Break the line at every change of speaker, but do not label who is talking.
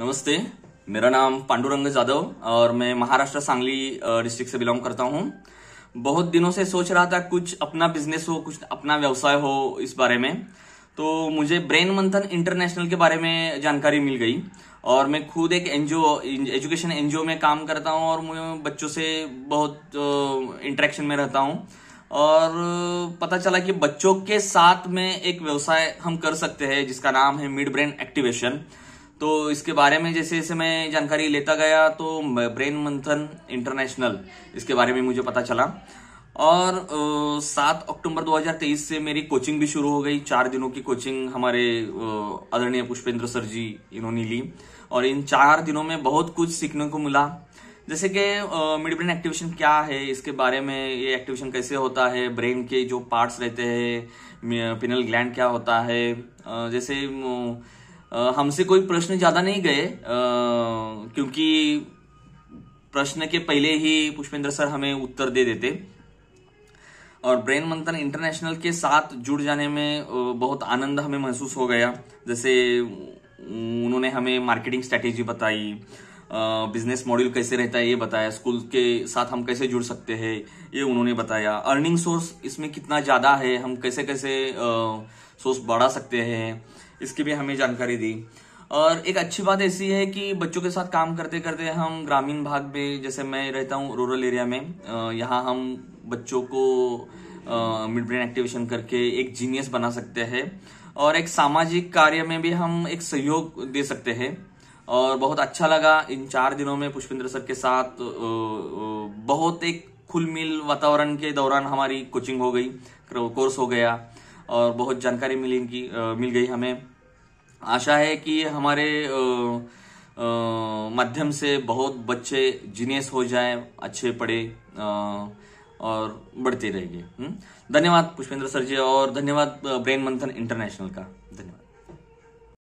नमस्ते, मेरा नाम पांडुरंग जादव और मैं महाराष्ट्र सांगली डिस्ट्रिक्ट से बिलोंग करता हूँ। बहुत दिनों से सोच रहा था कुछ अपना बिज़नेस हो, कुछ अपना व्यवसाय हो इस बारे में। तो मुझे ब्रेन मंथन इंटरनेशनल के बारे में जानकारी मिल गई और मैं खुद एक एनजीओ एजुकेशन एनजीओ में काम करता हूँ और मैं बच्चों से बहुत इंटरेक्शन में रहता हूँ। और पता चला कि बच्चों के साथ में एक व्यवसाय हम कर सकते हैं, जिसका नाम है मिड ब्रेन एक्टिवेशन तो इसके बारे में जैसे जैसे मैं जानकारी लेता गया तो ब्रेन मंथन इंटरनेशनल, इसके बारे में मुझे पता चला। और सात अक्टूबर 2023 से मेरी कोचिंग भी शुरू हो गई। चार दिनों की कोचिंग हमारे आदरणीय पुष्पेंद्र सर जी इन्होंने ली। और इन चार दिनों में बहुत कुछ सीखने को मिला। जैसे कि मिड ब्रेन एक्टिवेशन क्या है, इसके बारे में, ये एक्टिवेशन कैसे होता है, ब्रेन के जो पार्ट्स रहते हैं पिनल ग्लैंड क्या होता है जैसे हमसे कोई प्रश्न ज़्यादा नहीं गए क्योंकि प्रश्न के पहले ही पुष्पेंद्र सर हमें उत्तर दे देते। और ब्रेन मंथन इंटरनेशनल के साथ जुड़ जाने में बहुत आनंद हमें महसूस हो गया। जैसे उन्होंने हमें मार्केटिंग स्ट्रेटेजी बताई बिज़नेस मॉडल कैसे रहता है, ये बताया स्कूल के साथ हम कैसे जुड़ सकते हैं, ये उन्होंने बताया। अर्निंग सोर्स इसमें कितना ज़्यादा है, हम कैसे कैसे सोर्स बढ़ा सकते हैं, इसकी भी हमें जानकारी दी। और एक अच्छी बात ऐसी है कि बच्चों के साथ काम करते करते हम ग्रामीण भाग में, जैसे मैं रहता हूँ रूरल एरिया में यहाँ हम बच्चों को मिड ब्रेन एक्टिवेशन करके एक जीनियस बना सकते हैं, और एक सामाजिक कार्य में भी हम एक सहयोग दे सकते हैं। और बहुत अच्छा लगा इन चार दिनों में पुष्पेंद्र सर के साथ बहुत एक खुलमिल वातावरण के दौरान हमारी कोचिंग हो गई कोर्स हो गया, और बहुत जानकारी मिलेगी मिल गई हमें। आशा है कि हमारे माध्यम से बहुत बच्चे जीनियस हो जाए, अच्छे पढ़े और बढ़ते रहेंगे। हम्म? धन्यवाद पुष्पेंद्र सर जी और धन्यवाद ब्रेन मंथन इंटरनेशनल का। धन्यवाद।